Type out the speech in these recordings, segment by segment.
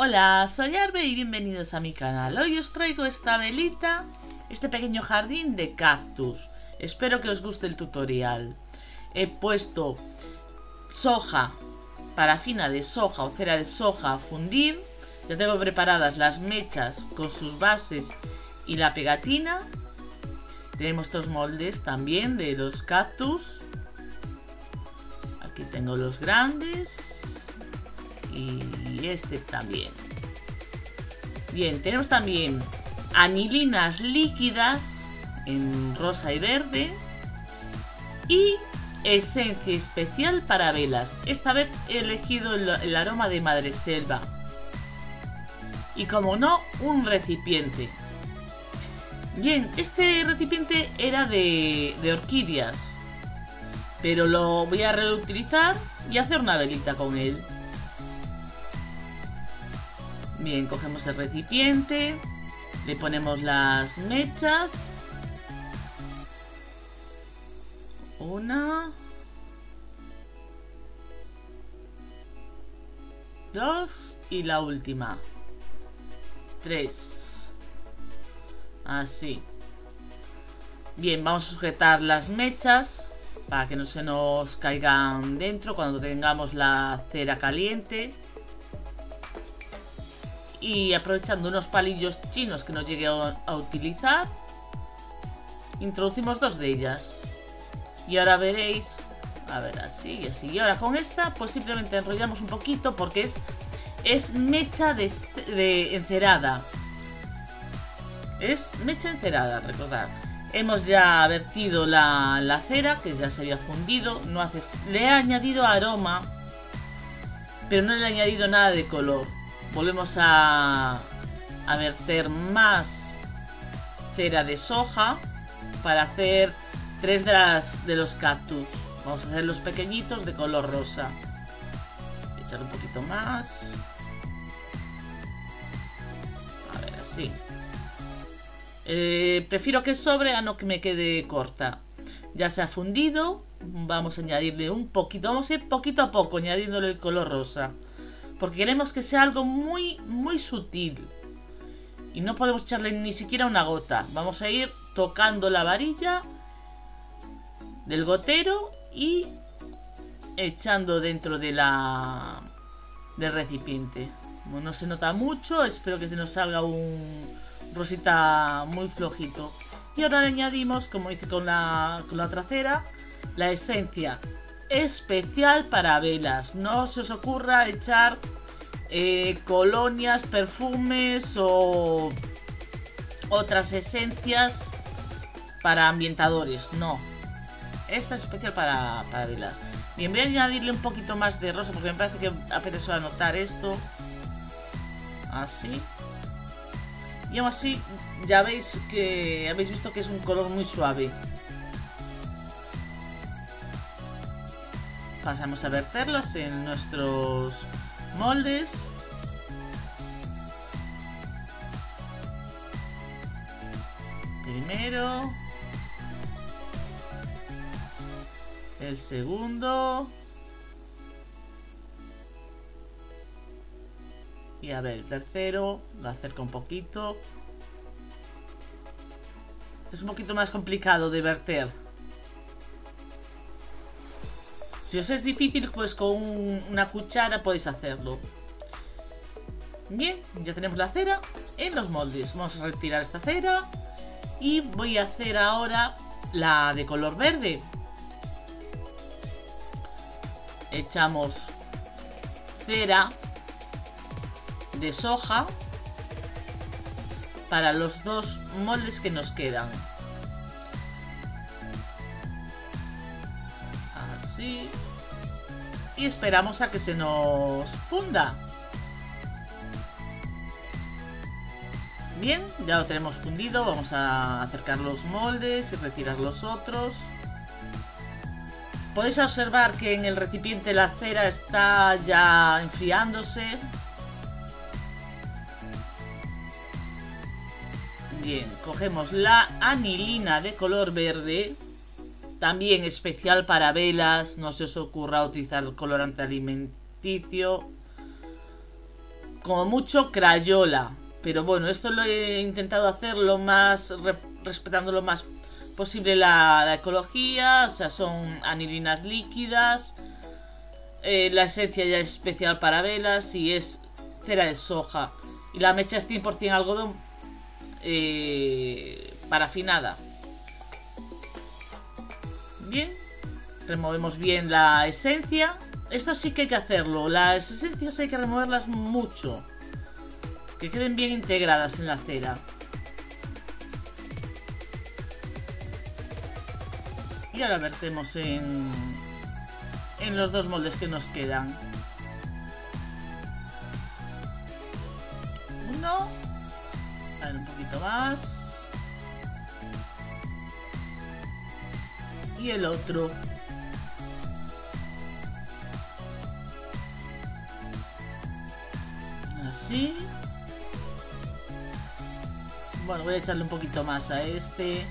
Hola, soy Arbe y bienvenidos a mi canal. Hoy os traigo esta velita, este pequeño jardín de cactus. Espero que os guste el tutorial. He puesto soja, parafina de soja o cera de soja a fundir. Ya tengo preparadas las mechas con sus bases y la pegatina. Tenemos estos moldes también de los cactus. Aquí tengo los grandes y este también. Bien, tenemos también anilinas líquidas en rosa y verde y esencia especial para velas. Esta vez he elegido el, aroma de madreselva. Y como no, un recipiente. Bien, este recipiente era de, de orquídeas. Pero lo voy a reutilizar y hacer una velita con él. Bien, cogemos el recipiente, le ponemos las mechas. Una. Dos y la última. Tres. Así. Bien, vamos a sujetar las mechas para que no se nos caigan dentro cuando tengamos la cera caliente y aprovechando unos palillos chinos que no llegué a, utilizar, introducimos dos de ellas. Y ahora veréis, a ver, así y así. Y ahora con esta, pues simplemente enrollamos un poquito porque es, es mecha de, encerada. Es mecha encerada, recordad. Hemos ya vertido la, la, cera, que ya se había fundido. No hace, le he añadido aroma, pero no le he añadido nada de color volvemos a, verter más cera de soja para hacer tres de los cactus. Vamos a hacer los pequeñitos de color rosa. Echar un poquito más. A ver, así. Eh, prefiero que sobre a no que me quede corta. Ya se ha fundido. Vamos a añadirle un poquito. Vamos a ir poquito a poco añadiéndole el color rosa. Porque queremos que sea algo muy, muy sutil. Y no podemos echarle ni siquiera una gota. Vamos a ir tocando la varilla del gotero y echando dentro de la del recipiente. no se nota mucho, espero que se nos salga un rosita muy flojito. Y ahora le añadimos, como hice con la, con la trasera, la esencia especial para velas. No se os ocurra echar eh, colonias, perfumes o otras esencias para ambientadores. No. Esta es especial para, para velas. Bien, voy a añadirle un poquito más de rosa porque me parece que apenas se va a notar esto. Así. Y aún así, ya veis que habéis visto que es un color muy suave. Pasamos a verterlos en nuestros moldes. Primero. El segundo. Y a ver, el tercero. Lo acerco un poquito. Este es un poquito más complicado de verter. Si os es difícil, pues con una cuchara podéis hacerlo. Bien, ya tenemos la cera en los moldes. Vamos a retirar esta cera. Y voy a hacer ahora la de color verde. Echamos cera de soja para los dos moldes que nos quedan. Y esperamos a que se nos funda. Bien, ya lo tenemos fundido. Vamos a acercar los moldes y retirar los otros. Podéis observar que en el recipiente la cera está ya enfriándose. Bien, cogemos la anilina de color verde también especial para velas, no se os ocurra utilizar colorante alimenticio. como mucho crayola. Pero bueno, esto lo he intentado hacer lo más respetando lo más posible la, ecología, o sea, son anilinas líquidas. Eh, la esencia ya es especial para velas y es cera de soja. Y la mecha es 100% algodón eh, parafinada. Bien, removemos bien la esencia. Esto sí que hay que hacerlo. Las esencias hay que removerlas mucho. Que queden bien integradas en la cera. Y ahora vertemos en, en los dos moldes que nos quedan. Uno. A un poquito más. Y el otro. Así. Bueno, voy a echarle un poquito más a este.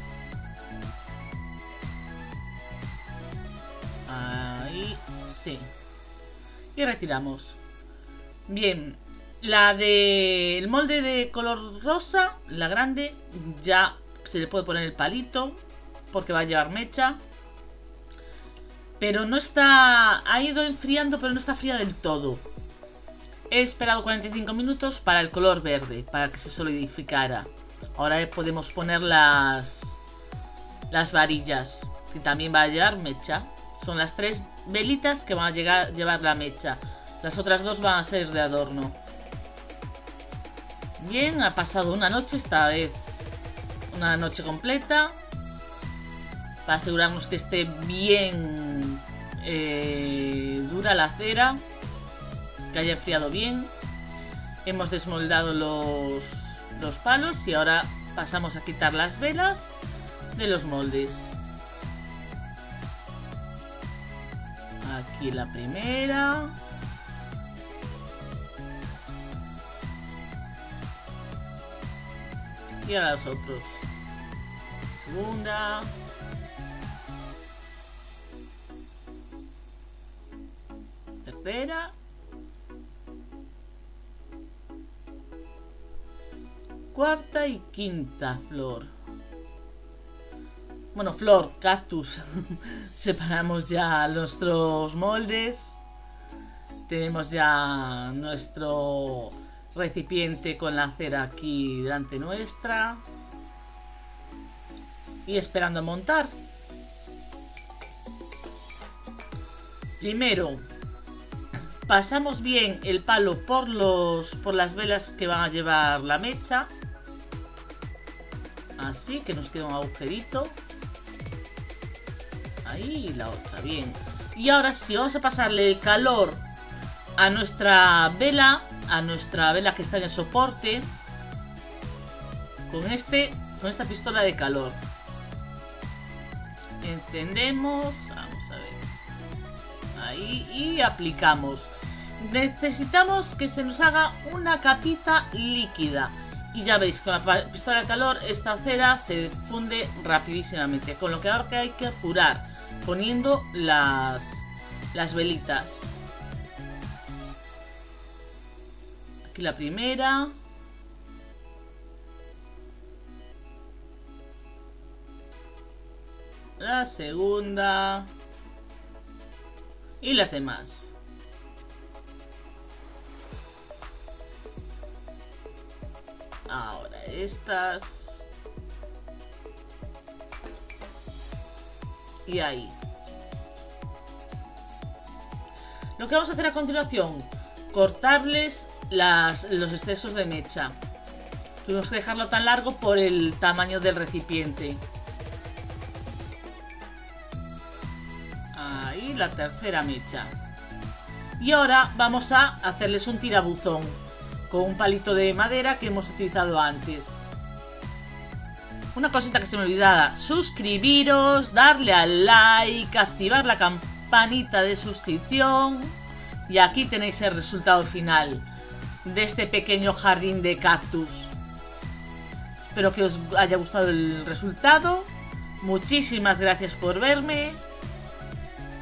Sí. Y retiramos. Bien. La de... Molde de color rosa, la grande, ya se le puede poner el palito. Porque va a llevar mecha. Pero no está... Ha ido enfriando, pero no está fría del todo. He esperado 45 minutos para el color verde, para que se solidificara. Ahora podemos poner las, las varillas, que también va a llevar mecha. Son las tres velitas que van a llegar, llevar la mecha. Las otras dos van a ser de adorno. Bien, ha pasado una noche esta vez. Una noche completa. Para asegurarnos que esté bien eh, dura la cera. Que haya enfriado bien. Hemos desmoldado los, los palos y ahora pasamos a quitar las velas de los moldes. Aquí la primera. Y ahora los otros. Segunda. Cuarta y quinta flor. Bueno, flor, cactus. Separamos ya nuestros moldes. Tenemos ya nuestro recipiente con la cera aquí delante nuestra. Y esperando montar. Primero, pasamos bien el palo por, los, por las velas que van a llevar la mecha. Así que nos queda un agujerito y la otra, bien. Y ahora sí, vamos a pasarle calor a nuestra vela, a nuestra vela que está en el soporte, con, este, con esta pistola de calor. Encendemos, vamos a ver, ahí, y aplicamos. Necesitamos que se nos haga una capita líquida. Y ya veis, con la pistola de calor esta cera se funde rapidísimamente. Con lo que ahora que hay que apurar poniendo las, las velitas. Aquí la primera. La segunda. Y las demás. Ahora estas. y ahí. Lo que vamos a hacer a continuación, cortarles los excesos de mecha. Tuvimos que dejarlo tan largo por el tamaño del recipiente. Ahí la tercera mecha. Y ahora vamos a hacerles un tirabuzón con un palito de madera que hemos utilizado antes. Una cosita que se me olvidaba, suscribiros, darle al like, activar la campanita de suscripción. Y aquí tenéis el resultado final de este pequeño jardín de cactus. Espero que os haya gustado el resultado. Muchísimas gracias por verme.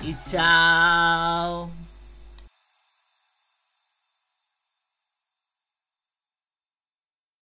Y chao.